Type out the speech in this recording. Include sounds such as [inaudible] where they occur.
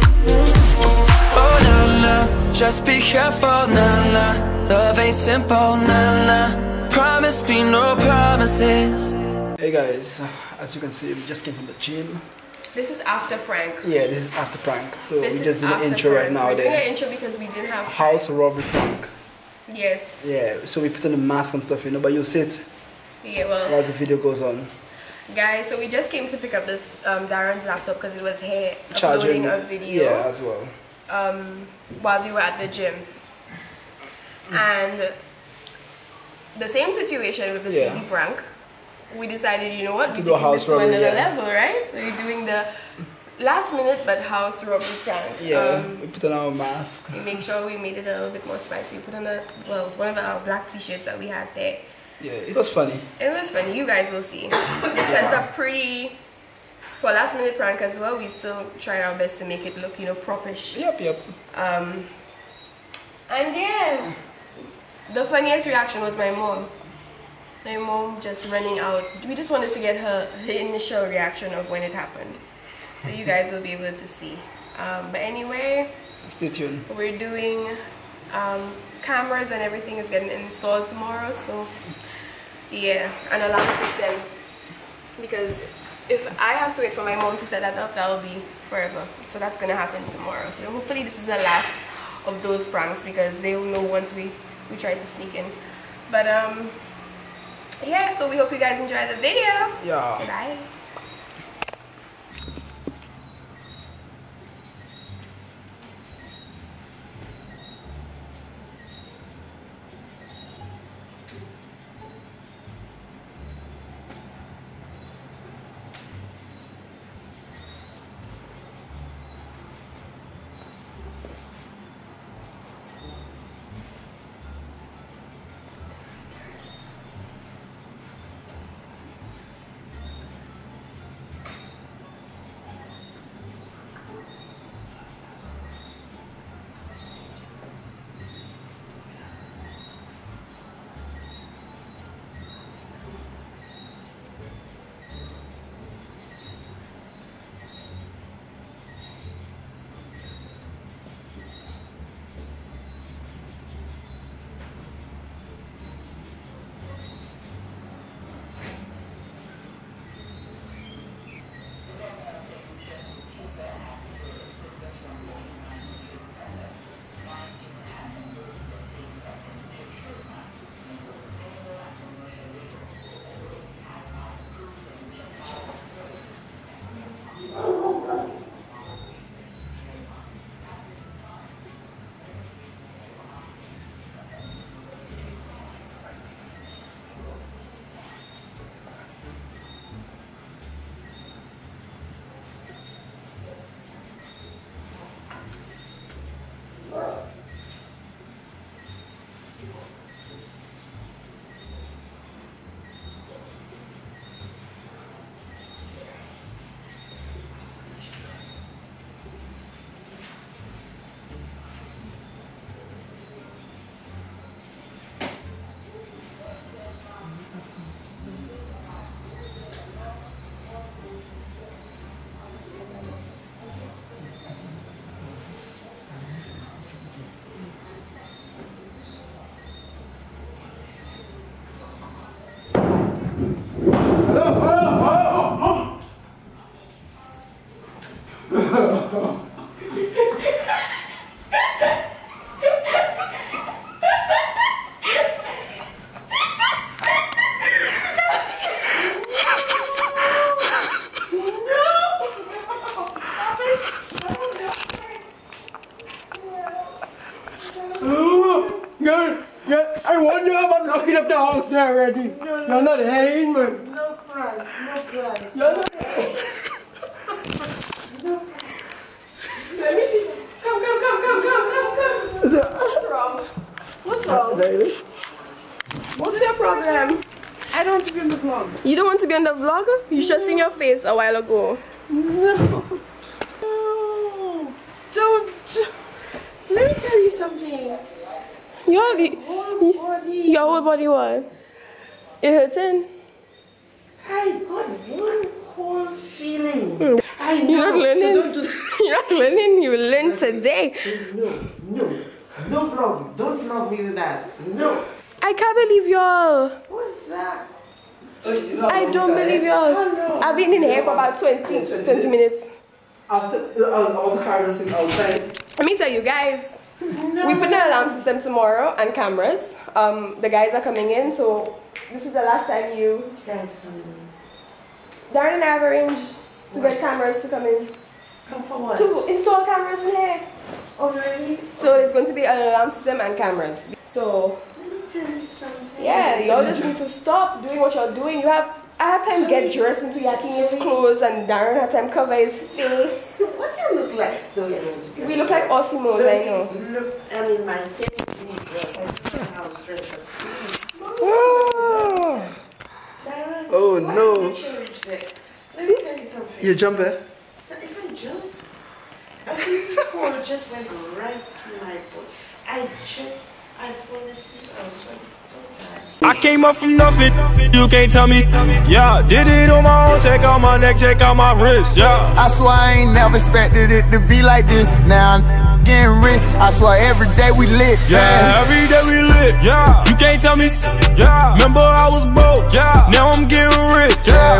Oh, nah, nah, just be careful, nah, nah. Love ain't simple, nah, nah. Promise me no promises. Hey guys, as you can see, we just came from the gym. This is after prank. Yeah, this is after prank. So This we just did an intro prank. right now We're doing there. an intro because we didn't have House robbery prank. Yes. Yeah, so we put on the mask and stuff, you know, but you'll sit Yeah. Well, as the video goes on. Guys, so we just came to pick up this um, Daran's laptop because it was here Charging. uploading a video. Yeah, as well. um, while we were at the gym. And the same situation with the Yeah. TV prank, we decided, you know what, To do house this robbery, another yeah. level, right? So you're doing the last minute but house robbery prank. Yeah, Um, we put on our mask. we make sure we made it a little bit more spicy. We put on a, well, one of our black t-shirts that we had there. Yeah, it was funny. It was funny. You guys will see. We set up pretty for last minute prank as well. We still tried our best to make it look, you know, propish. Yep, yep. Um, and yeah, the funniest reaction was my mom. My mom just running out. We just wanted to get her, her initial reaction of when it happened. So you guys will be able to see. Um, but anyway, Stay tuned. we're doing um, cameras and everything is getting installed tomorrow. So yeah, and alarm system. Because if I have to wait for my mom to set that up, that will be forever. So that's gonna happen tomorrow. So hopefully this is the last of those pranks because they will know once we we try to sneak in. But um, yeah. So we hope you guys enjoy the video. Yeah. Bye. Knocking up the house already. You're not hanging, man. No cry, no cry. You're not hanging. Let me see. Come, come, come, come, come, come, come. What's wrong? What's wrong? What's your problem? I don't want to be in the vlog. You don't want to be on the vlog? You should seen your face a while ago. No. No. Don't. Let me tell you something. Your, Whole body. your whole body what? It hurting? I got one whole feeling. I know. You're not learning. So don't do [laughs] that. You're not learning, you learn today. No, no, no vlog. Don't vlog me with that. No. I can't believe y'all. What's that? I don't believe y'all. I've been in here for about 20, 20 minutes. After uh, all the cars is outside. Let me tell you guys, we put an alarm system tomorrow and cameras. Um, the guys are coming in, so this is the last time you. Guys, come Daran and I have arranged to get cameras to come in. Come for what? To install cameras in here. Already? So there's going to be an alarm system and cameras. So Let me tell you something. yeah, y'all just need to stop doing what you're doing. You have I had time to get dressed into Yakini's clothes and Daran had time to cover his face. So what do you look like? So you're going to be We look like Ossimos, I know. Look, I mean, my same dress. I just know how to dress up. Sarah, Oh, no. did you? Let me tell you something. You jump eh? If I jump, I think this cord just went right through my body. I just, I fall asleep. I was so, so tired. I came up from nothing, you can't tell me. Yeah, did it on my own, check out my neck, check out my wrist. Yeah. I swear I ain't never expected it to be like this. Now I'm getting rich. I swear every day we lit. Yeah, every day we lit. Yeah, you can't tell me. Yeah, remember I was broke. Yeah, now I'm getting rich. Yeah.